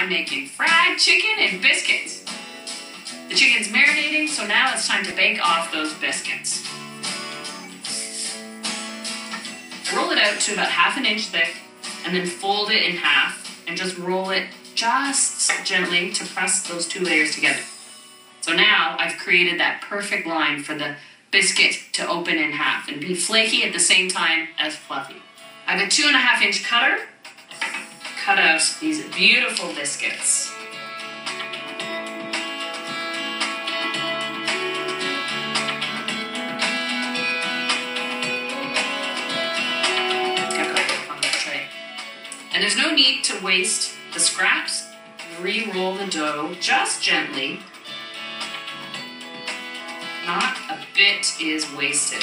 I'm making fried chicken and biscuits. The chicken's marinating, so now it's time to bake off those biscuits. Roll it out to about half an inch thick and then fold it in half and just roll it just gently to press those two layers together. So now I've created that perfect line for the biscuit to open in half and be flaky at the same time as fluffy. I have a two and a half inch cutter. Cut out these beautiful biscuits. And there's no need to waste the scraps. Re-roll the dough just gently. Not a bit is wasted.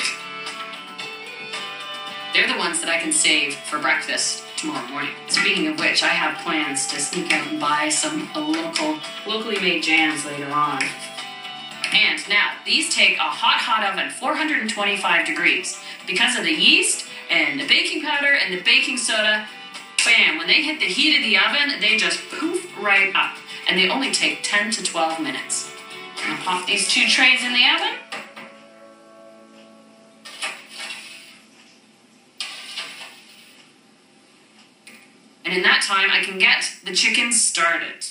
They're the ones that I can save for breakfast tomorrow morning. Speaking of which, I have plans to sneak out and buy some local, locally made jams later on. And now, these take a hot, hot oven, 425 degrees. Because of the yeast and the baking powder and the baking soda, bam, when they hit the heat of the oven, they just poof right up. And they only take 10 to 12 minutes. Gonna pop these two trays in the oven. And in that time, I can get the chicken started.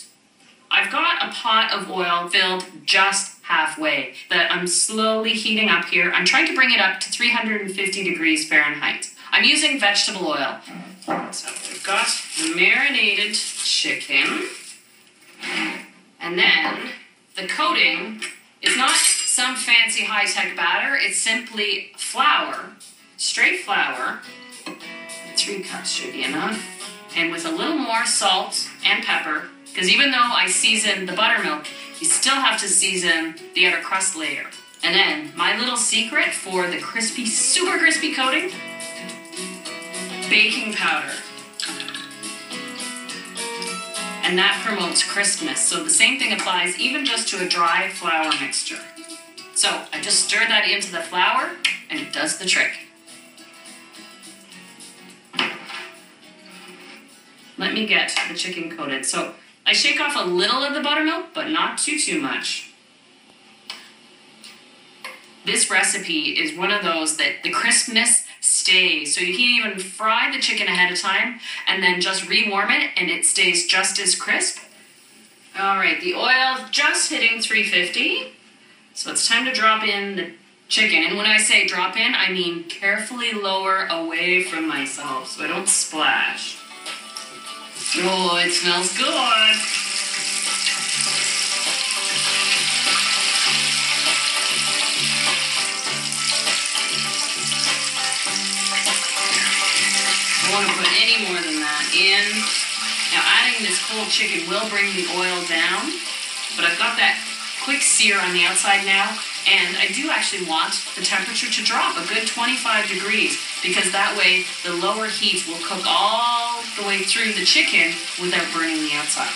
I've got a pot of oil filled just halfway that I'm slowly heating up here. I'm trying to bring it up to 350 degrees Fahrenheit. I'm using vegetable oil. So we've got the marinated chicken. And then the coating is not some fancy high tech batter, it's simply flour, straight flour. Three cups should be enough and with a little more salt and pepper, because even though I season the buttermilk, you still have to season the outer crust layer. And then my little secret for the crispy, super crispy coating, baking powder. And that promotes crispness. So the same thing applies even just to a dry flour mixture. So I just stir that into the flour and it does the trick. Let me get the chicken coated. So I shake off a little of the buttermilk, but not too, too much. This recipe is one of those that the crispness stays. So you can even fry the chicken ahead of time and then just rewarm it and it stays just as crisp. All right, the oil just hitting 350. So it's time to drop in the chicken. And when I say drop in, I mean carefully lower away from myself so I don't splash. Oh, it smells good. I don't want to put any more than that in. Now adding this cold chicken will bring the oil down, but I've got that quick sear on the outside now, and I do actually want the temperature to drop a good 25 degrees because that way the lower heat will cook all the way through the chicken without burning the outside.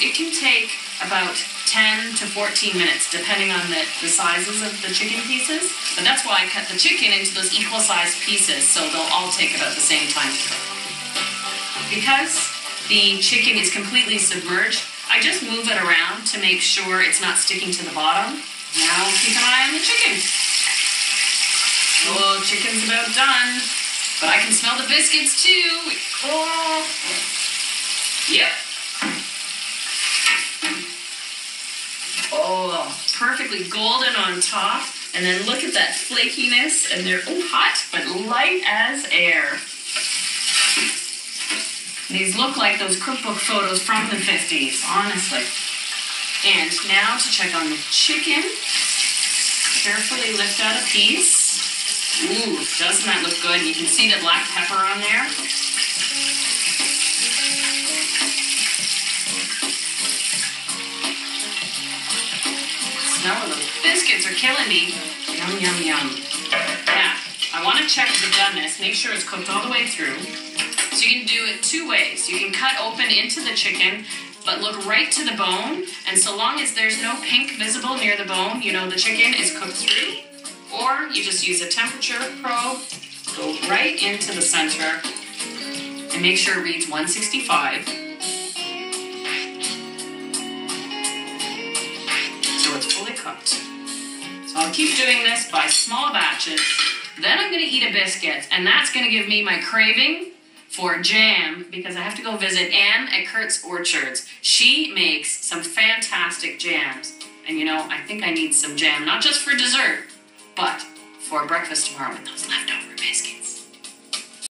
It can take about 10 to 14 minutes depending on the, the sizes of the chicken pieces. But that's why I cut the chicken into those equal sized pieces so they'll all take about the same time to cook. Because the chicken is completely submerged, I just move it around to make sure it's not sticking to the bottom now keep an eye on the chicken. Oh, chicken's about done. But I can smell the biscuits too. Oh. Yep. Oh, um, perfectly golden on top. And then look at that flakiness. And they're oh, hot, but light as air. These look like those cookbook photos from the 50s, honestly. And now to check on the chicken. Carefully lift out a piece. Ooh, doesn't that look good? You can see the black pepper on there. Smell of biscuits are killing me. Yum, yum, yum. Now, I want to check the doneness. Make sure it's cooked all the way through. So you can do it two ways. You can cut open into the chicken but look right to the bone. And so long as there's no pink visible near the bone, you know the chicken is cooked through or you just use a temperature probe, go right into the center, and make sure it reads 165. So it's fully cooked. So I'll keep doing this by small batches. Then I'm gonna eat a biscuit, and that's gonna give me my craving for jam because I have to go visit Anne at Kurtz Orchards. She makes some fantastic jams. And you know, I think I need some jam, not just for dessert, but for breakfast tomorrow with those leftover biscuits.